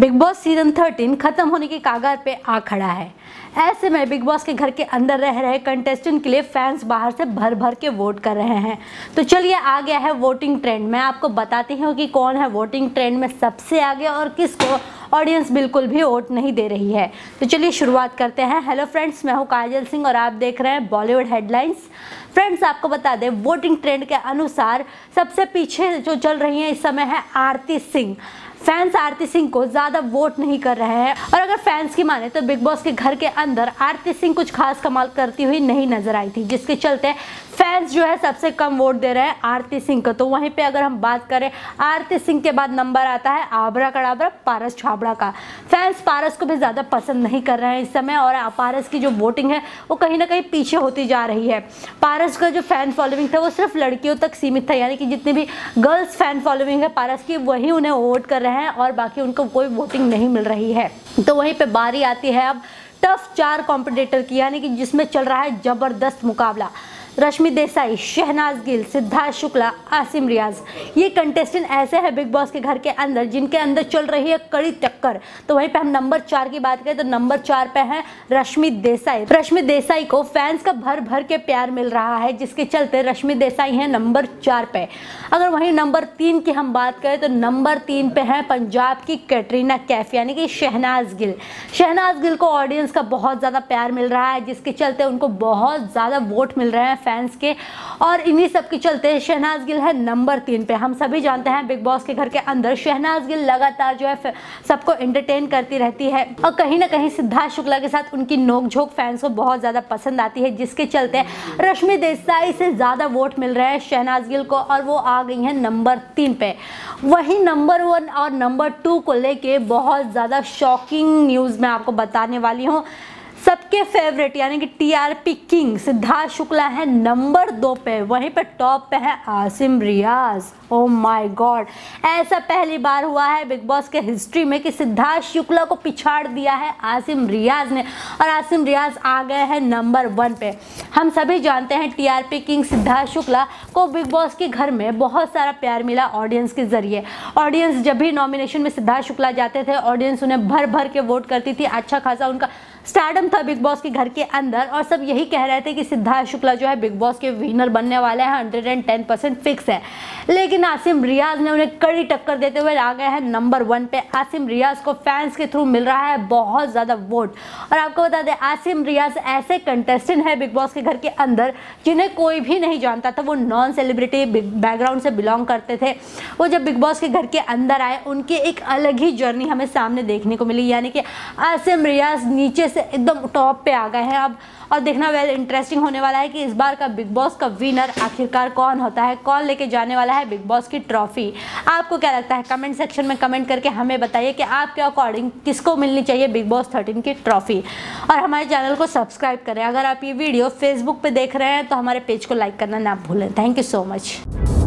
Big boss season 13 खत्म होने के कागार पे आ खड़ा है। ऐसे में बिग बॉस के घर के अंदर रह रहे कंटेस्टेंट के लिए फैंस बाहर से भर भर के वोट कर रहे हैं। तो चलिए आ गया है वोटिंग ट्रेंड मैं आपको बताती हूँ कि कौन है वोटिंग ट्रेंड में सबसे आगे और किसको ऑडियंस बिल्कुल भी वोट नहीं दे रही है। तो चलिए शुरुआत करते हैं। हेलो फ्रेंड्स मैं हूँ काजल सिंह और आप देख रहे हैं बॉलीवुड हेडलाइंस फ्रेंड्स आपको बता दें वोटिंग ट्रेंड के अनुसार सबसे पीछे जो चल रही है इस समय है आरती सिंह। फैंस आरती सिंह को ज़्यादा वोट नहीं कर रहे हैं। और अगर फैंस की माने तो बिग बॉस के घर के अंदर आरती सिंह कुछ खास कमाल करती हुई नहीं नज़र आई थी, जिसके चलते फैंस जो है सबसे कम वोट दे रहे हैं आरती सिंह को। तो वहीं पे अगर हम बात करें, आरती सिंह के बाद नंबर आता है आबरा कड़ाबरा पारस छाबड़ा का। फैंस पारस को भी ज़्यादा पसंद नहीं कर रहे हैं इस समय, और पारस की जो वोटिंग है, वो कहीं ना कहीं पीछे होती जा रही है। पारस का जो फ़ैन फॉलोइंग था, वो सिर्फ़ लड़कियों तक सीमित था, यानी कि जितनी भी गर्ल्स फ़ैन फॉलोइंग है, पारस की वही उन्हें वोट कर रहे हैं और बाकी उनको कोई वोटिंग नहीं मिल रही है। तो वहीं पर बारी आती है अब टफ चार कॉम्पिटेटर की, यानी कि जिसमें चल रहा है ज़बरदस्त मुकाबला। रश्मि देसाई, शहनाज गिल, सिद्धार्थ शुक्ला, आसिम रियाज। ये कंटेस्टेंट ऐसे हैं बिग बॉस के घर के अंदर, जिनके अंदर चल रही है कड़ी टक्कर। तो वहीं पे हम नंबर चार की बात करें तो नंबर चार पे हैं रश्मि देसाई। रश्मि देसाई को फैंस का भर भर के प्यार मिल रहा है, जिसके चलते रश्मि देसाई है नंबर चार पे। अगर वहीं नंबर तीन की हम बात करें तो नंबर तीन पे हैं पंजाब की कैटरीना कैफ, यानी कि शहनाज गिल। शहनाज गिल को ऑडियंस का बहुत ज़्यादा प्यार मिल रहा है, जिसके चलते उनको बहुत ज़्यादा वोट मिल रहे हैं। फैंस के। और इन्हीं सब के चलते शहनाज गिल है नंबर तीन पे। हम सभी जानते हैं बिग बॉस के घर के अंदर शहनाज गिल लगातार जो है सबको एंटरटेन करती रहती है। और कहीं ना कहीं सिद्धार्थ शुक्ला के साथ उनकी नोकझोंक फैंस को बहुत ज़्यादा पसंद आती है, जिसके चलते रश्मि देसाई से ज़्यादा वोट मिल रहे हैं शहनाज गिल को और वो आ गई हैं नंबर तीन पे। वही नंबर वन और नंबर टू को लेके बहुत ज़्यादा शॉकिंग न्यूज़ मैं आपको बताने वाली हूँ। सबके फेवरेट यानी कि टीआरपी किंग सिद्धार्थ शुक्ला है नंबर दो पे, वहीं पे टॉप पे है Asim Riaz. Oh my god ऐसा पहली बार हुआ है बिग बॉस के हिस्ट्री में कि सिद्धार्थ शुक्ला को पिछाड़ दिया है आसिम रियाज ने, और आसिम रियाज आ गए हैं नंबर वन पे। हम सभी जानते हैं टीआरपी किंग सिद्धार्थ शुक्ला को बिग बॉस के घर में बहुत सारा प्यार मिला ऑडियंस के ज़रिए। ऑडियंस जब भी नॉमिनेशन में सिद्धार्थ शुक्ला जाते थे ऑडियंस उन्हें भर भर के वोट करती थी। अच्छा खासा उनका स्टार्डम था बिग बॉस के घर के अंदर और सब यही कह रहे थे कि सिद्धार्थ शुक्ला जो है बिग बॉस के विनर बनने वाले हैं hundred and ten percent fix है। लेकिन आसिम रियाज ने उन्हें कड़ी टक्कर देते हुए आ गए हैं नंबर वन पे। आसिम रियाज को फैंस के थ्रू मिल रहा है बहुत ज़्यादा वोट और आपको बता दें, आसिम रियाज ऐसे कंटेस्टेंट है बिग बॉस के घर के अंदर जिन्हें कोई भी नहीं जानता था। वो नॉन सेलिब्रिटी बैकग्राउंड से बिलोंग करते थे। वो जब बिग बॉस के घर के अंदर आए, उनकी एक अलग ही जर्नी हमें सामने देखने को मिली। यानी कि आसिम रियाज नीचे से एकदम टॉप पे आ गए हैं अब। और देखना वेल इंटरेस्टिंग होने वाला है कि इस बार का बिग बॉस का विनर आखिरकार कौन होता है, कौन लेके जाने वाला है बिग बॉस की ट्रॉफी आपको क्या लगता है? कमेंट सेक्शन में कमेंट करके हमें बताइए कि आपके अकॉर्डिंग किसको मिलनी चाहिए बिग बॉस थर्टीन की ट्रॉफी और हमारे चैनल को सब्सक्राइब करें। अगर आप ये वीडियो फेसबुक पर देख रहे हैं तो हमारे पेज को लाइक करना ना भूलें। Thank you so much